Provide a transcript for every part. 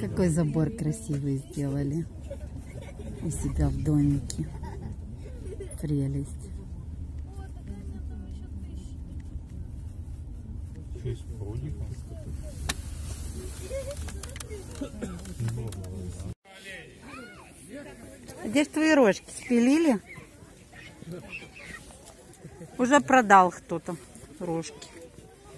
Какой забор красивый сделали у себя в домике. Прелесть. Где ж твои рожки? Спилили? Уже продал кто-то рожки.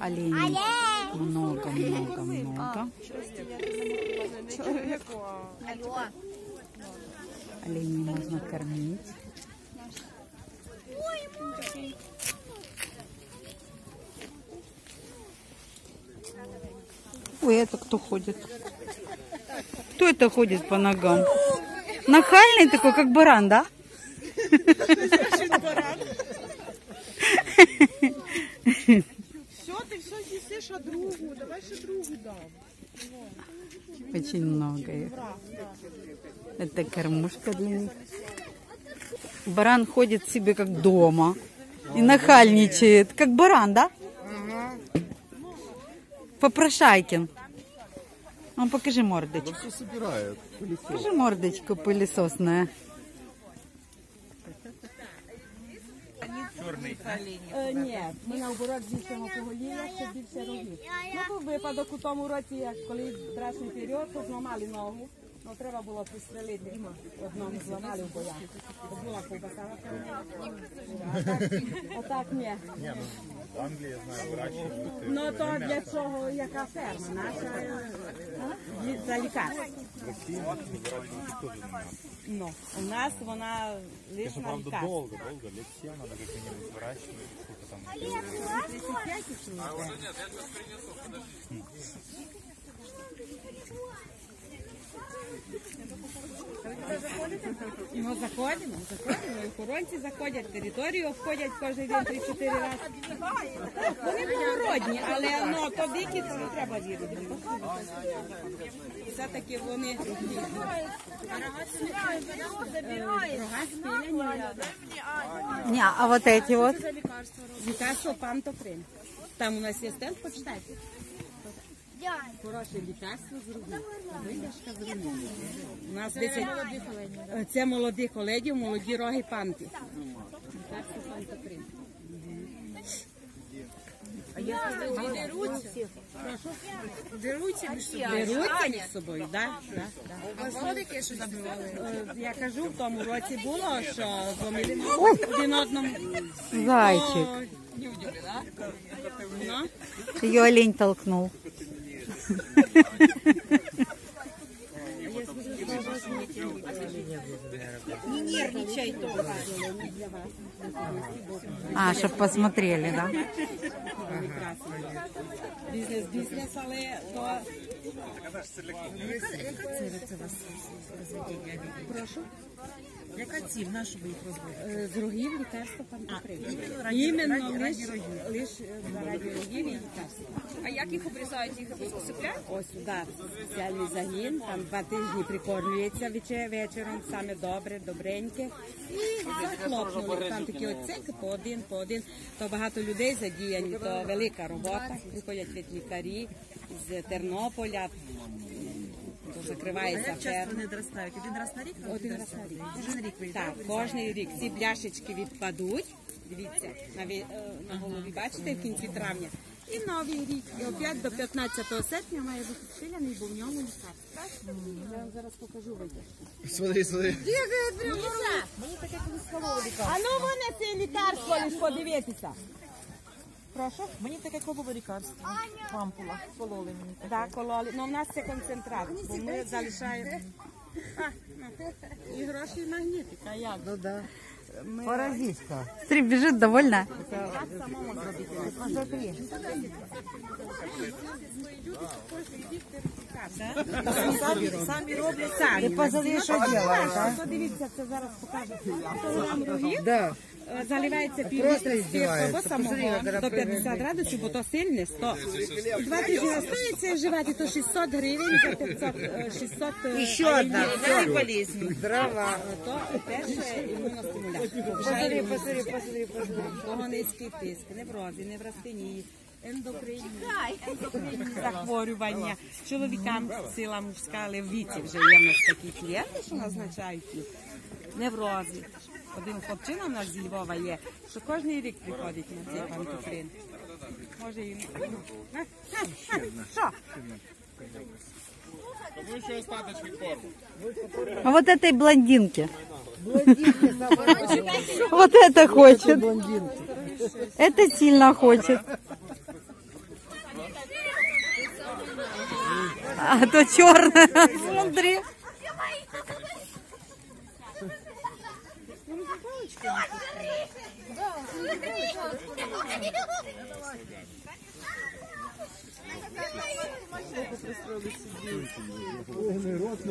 Оленей много, много, много. Оленей можно кормить. Ой, это кто ходит? Кто это ходит по ногам? Нахальный такой, как баран, да? Все, ти а другу, давай ще другу дам. Очень много их. Это кормушка для них. Баран ходит себе как дома и нахальничает, как баран, да? Попрошайкин. Ну, покажи мордочку. Покажи мордочку пылесосная. Е, ні, ми наоборот збільшуємо поголів'я, ще більше рогів. Ну, був випадок у тому році, як коли брачний період, то зламали ногу. Ну, треба було пристрелити. Одному зламали в боях. Бо Була ковбаса. А так- Отак ні. В Англии, я знаю, выращивают. и Ну то для чого яка ферма? Наша е, лі- за лікарство. В России наши выращивают тоже на мясо. Ну, у нас вона лише Конечно, на правда, лікарство. долго, долго, лет 7 надо как-нибудь выращивать. Сколько там? Ну, заходимо, заходимо. І Охоронці заходять, територію обходять кожен день 3-4 рази. Вони благородні, але ну, то дикі, то не треба вірити. Все-таки вони спілені. А вот эти вот? Лікарство пантоприн. Там у нас є стенд, почитайте. Хороше лікарство з руги. Витяжка з руги. У нас 10... Це молодих оледів, молоді роги панти. Лікарство пантоприн. Деруться між собою. Деруться між собою, так. Да, да, да. А було таке, що забивали? Е, Я кажу, в тому році було, що зломили один одному. Зайчик. Ну, Ее олень толкнул. не нервничай только. А, чтобы посмотрели, да? Бізнес, бізнес, але то Яка ціль нашу ви їх розводите? з рогів лікарство пантоприн. раді- Іменно лиш, рогів. лиш заради рогів і лікарства. А як їх обрізають? Їх усипляють? Ось сюди спеціальний загін, там два тижні прикормлюється вече- вечором, саме добре, добреньке. І захлопнули. Там такі оцеки по один, по один. То багато людей задіяні, то велика робота. Приходять ветлікарі з Тернополя, то закривається Як часто ферма. вони доростають? Один раз на рік? Один раз на рік. Кожен рік ви Так, кожний рік ці бляшечки відпадуть. Дивіться, на, ві- е, на голові, бачите, в кінці травня. І новий рік. І опять до 15 серпня має бути стріляний, бо в ньому лікарство. Я вам зараз покажу витяжку. Смотри, смотри. А ну вони це лікарство лиш подивитися. Прошу? Мені таке клубове лікарство. Ампула. Кололи мені таке. Так, кололи. Ну, у нас це концентрат, бо ми залишаємо. А, ну, і гроші і магнітика, як? Ну да. Паразитка. Смотри, бежит довольна. Самі, самі роблять самі. Ты посмотри, что делаешь, а? Подивіться, це зараз покажу. Да. Е, Заливається пів Просто літра издевается. спирту або Посмотри, самого до 50 градусів, бо то сильне 100. І два тижні настоїться вживати, то 600 гривень за 500, е, 600 е, Еще одна. Дрова. То перше імуностимулятор. Посмотри, посмотри, посмотри, посмотри. Того низький тиск, неврози, неврастенії, ендокринні захворювання. Чоловікам сила мужська, але в віці вже є в нас такі клієнти, що назначають їх. Неврози. Один хлопчина в нас зі Львова є, що кожен рік приходить на цей пантофрин. Може і... А, а, а, Що? А вот этой блондинке. Вот это хочет. Это сильно хочет. А то черная. Смотри.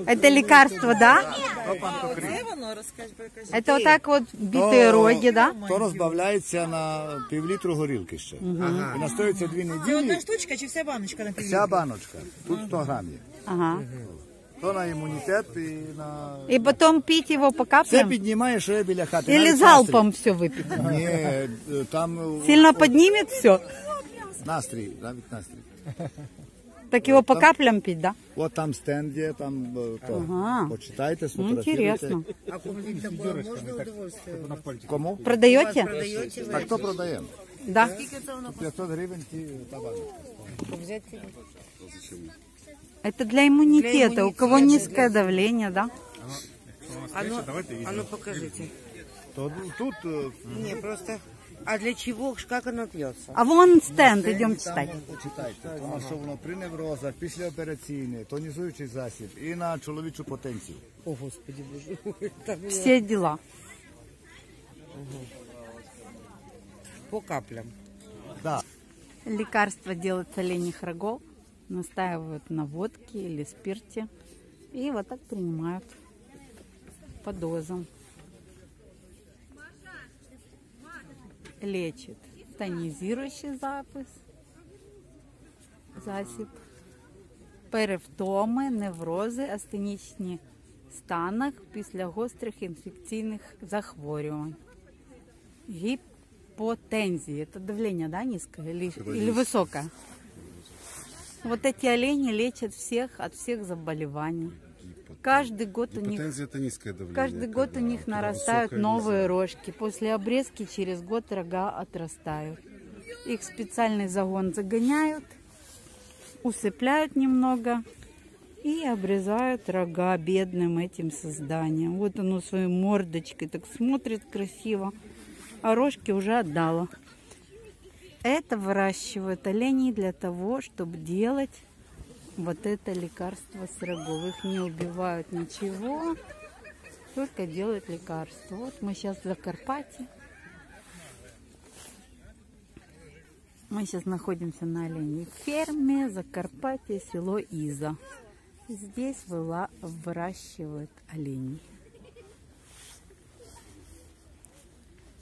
Это лекарство, да? Де воно, розкажи, покажи. Это вот так вот битые роги, да? То розбавляється на півлітру горілки ще. І настоюється дві Це неділі. одна штучка чи вся баночка на Вся баночка. Тут 100 грамів. Ага. То на імунітет і на... И потом пить его по Це каплям? піднімає, що є біля хати. Или Навіть залпом все выпить? настрій. Ні, е, там Сильно поднимет все? настрій, навіть настрій. Так его по каплям пить, да? От там стенд є, там е, то. Ага. Почитайте, Ну, сфотографіруйте. интересно. А купить такое можно удовольствие? Кому? Продаете? Продаете Так то продаємо. Да. 500 гривень ті та баночка. взять тебе? Это для иммунитета. Для У кого иммунитета, низкое давление, да? А ну, а ну покажите. То тут е, Не, просто... А для чего, как оно пьется? А вон стенд, идем читать. почитайте. Тому що воно при неврозах, післяопераційне, тонізуючий засіб і на чоловічу потенцію. О, Господи Боже. Так, Все дела. По каплям. Да. Лекарство делают с оленьих рогов, настаивают на водке или спирте. И вот так принимают по дозам. Лечит тонизирующий запис, засіб, перевтоми, неврози, астенічні станах після гострих інфекційних захворювань. Гипотензии. Это давление, да, низкое или, или высокое? Вот эти олени лечат всех от всех заболеваний. Каждый год у них это низкое давление. Каждый год у них нарастают новые рожки. После обрезки через год рога отрастают. Их в специальный загон загоняют, усыпляют немного и обрезают рога бедным этим созданием. Вот оно своей мордочкой так смотрит красиво, а рожки уже отдало. Это выращивают оленей для того, чтобы делать вот это лекарство с рогов. Их не убивают ничего, только делают лекарство. Вот мы сейчас в Закарпатье. Мы сейчас находимся на оленей ферме Закарпатье, село Иза. Здесь выращивают оленей.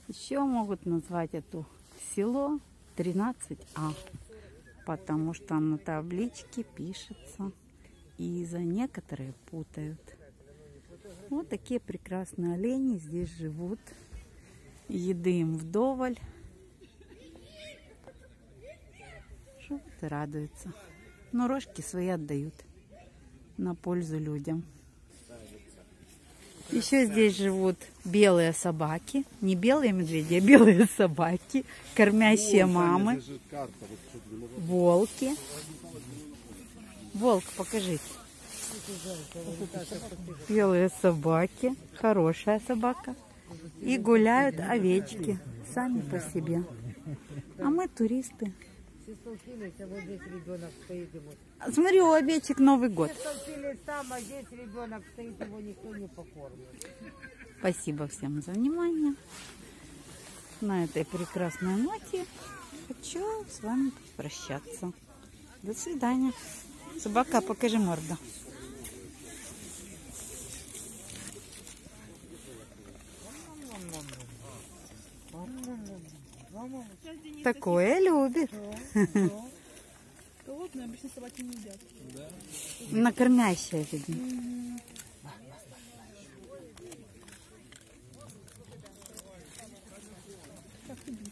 Еще могут назвать это село 13А, потому что на табличке пишется Иза. Некоторые путают. Вот такие прекрасные олени здесь живут. Еды им вдоволь. Живут и радуются. Но рожки свои отдают на пользу людям. Еще здесь живут белые собаки. Не белые медведи, а белые собаки. Кормящие мамы. Волки. Волк, покажите. Белые собаки. Хорошая собака. И гуляют овечки. Сами по себе. А мы туристы. Вот здесь ребенок стоит ему. Смотри, у овечек Новый год. Столпились там, а здесь ребенок стоит, его никто не покормит. Спасибо всем за внимание. На этой прекрасной ноте хочу с вами прощаться. До свидания. Собака, покажи морду. Такое любит. Голодные обычно собаки не едят. Накормящая, видно. Как ты, блин,